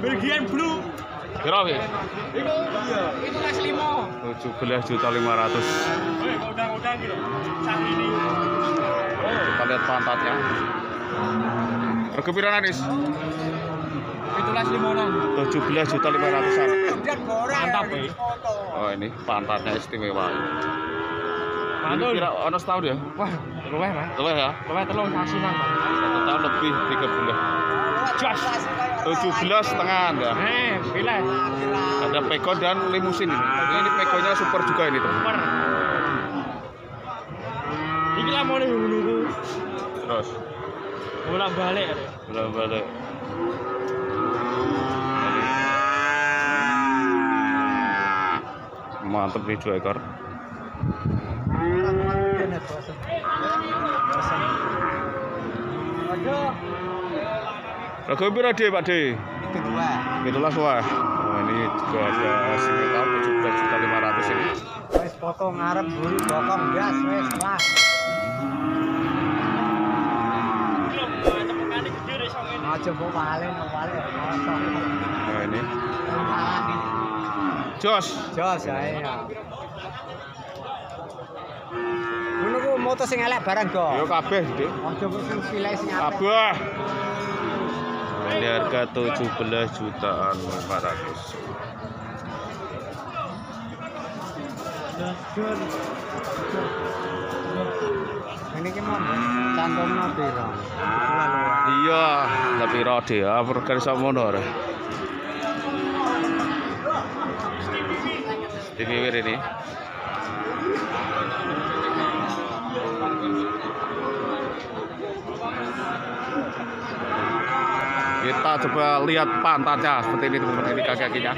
Belgian Blue. Kira wis? Iku 5. 17 juta 500. Woi, udang-udang gitu. Sang ini. Kita lihat pantatnya. Rego piro Anis? Itu kelas 5 17 juta 500-an. Mantap, ya. Oh, ini pantatnya istimewa. Mantul. kira ono setahun ya? Wah, luweh, Mas. Luwih ya? Luweh telung sasinan, Pak. Satu tahun lebih tiga bulan. Jos. 17 setengah anda. Eh, pilih. Ada peko dan limusin ini. Ini pekonya super juga ini teman. Super. Iki lah mau nunggu Terus bolak balik. bolak balik. Mantep nih dua ekor. Rego piro Dik, Pak Dik? kedua Itulah wah. Oh, ini juga ada sekitar 17 juta 500 ini. wes foto ngarep buri bokong gas wes lah aja mau balik kosong Nah, ini. Jos. jos ya Ngono ku moto sing elek barang go. Yo kabeh, Dik. Aja kok sing sing apik. Kabeh. Ini harga 17 jutaan 500. Ini mau cantumno piro? Iya, tapi rode ya, perkara sama ora. Di bibir ini. Kita coba lihat pantatnya seperti ini teman-teman ini kaki-kakinya.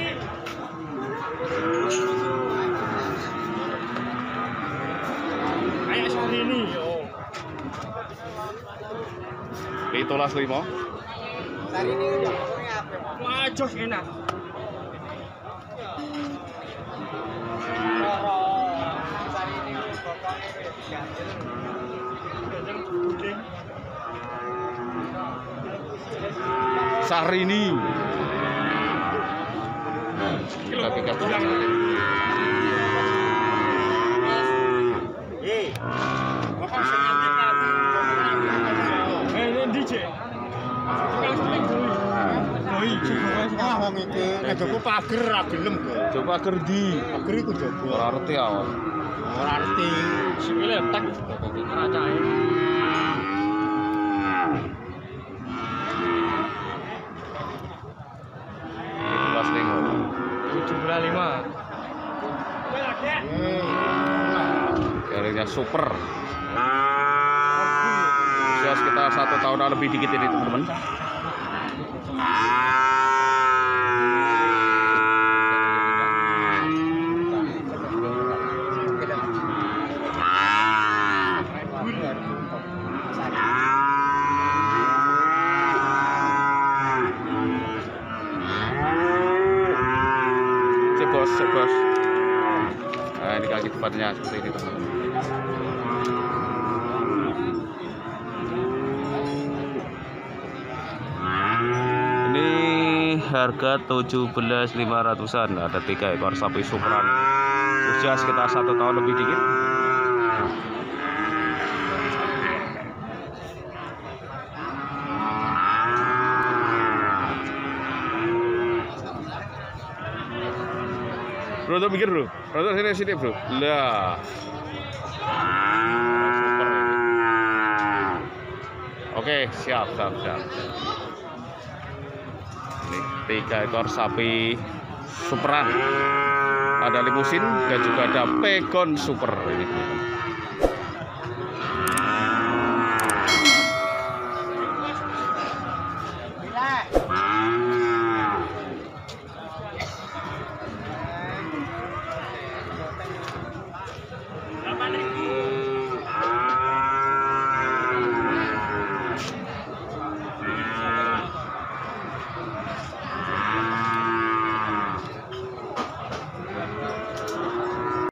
Itulah limo. Hari ini udah ngomongnya jos enak. Hari ini bokongnya seling doi. Doi, Ah, wong iki nek jogo pager ra gelem kok. Coba kerdi. Pager iku jogo. Ora ngerti awal. Ora ngerti. Sikile tek racae. Itulah limo. 75. Garingnya super. Usia sekitar satu tahunan lebih dikit ini teman-teman. Bos, cek bos. Nah, ini kaki depannya seperti ini teman-teman. Ini harga 17.500-an. Ada tiga ekor sapi superan. Usia sekitar satu tahun lebih dikit. Bro, tuh mikir bro. Bro, sini sini bro. Lah. Oke, siap, siap, siap. Ini tiga ekor sapi superan. Ada limusin dan juga ada pegon super ini.